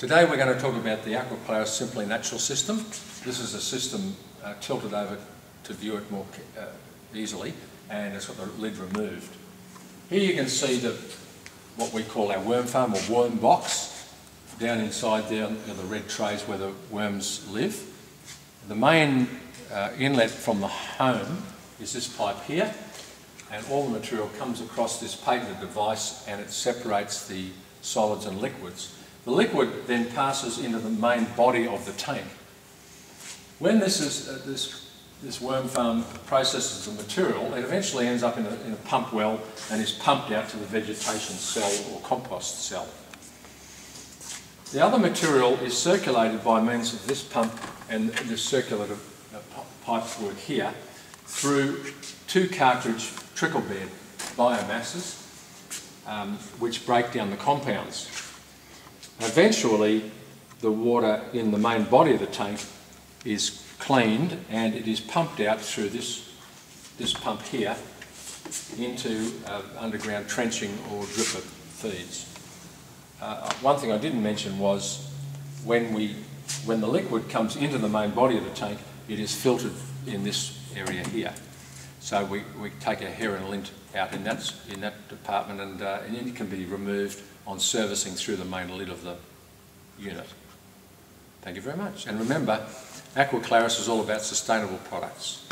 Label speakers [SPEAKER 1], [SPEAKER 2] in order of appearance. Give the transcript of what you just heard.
[SPEAKER 1] Today we're going to talk about the Aqua Clarus Simply Natural system. This is a system uh, tilted over to view it more uh, easily and it's got the lid removed. Here you can see the, what we call our worm farm or worm box. Down inside there are the red trays where the worms live. The main uh, inlet from the home is this pipe here and all the material comes across this patented device and it separates the solids and liquids. The liquid then passes into the main body of the tank. When this, is, uh, this, this worm farm processes the material, it eventually ends up in a, in a pump well and is pumped out to the vegetation cell or compost cell. The other material is circulated by means of this pump and this circular uh, pipe work here through two cartridge trickle bed biomasses um, which break down the compounds. Eventually, the water in the main body of the tank is cleaned and it is pumped out through this, this pump here into uh, underground trenching or dripper feeds. Uh, one thing I didn't mention was when, we, when the liquid comes into the main body of the tank, it is filtered in this area here. So we, we take a hair and lint out in that, in that department and, uh, and it can be removed on servicing through the main lid of the unit. Thank you very much. And remember, Aqua Clarus is all about sustainable products.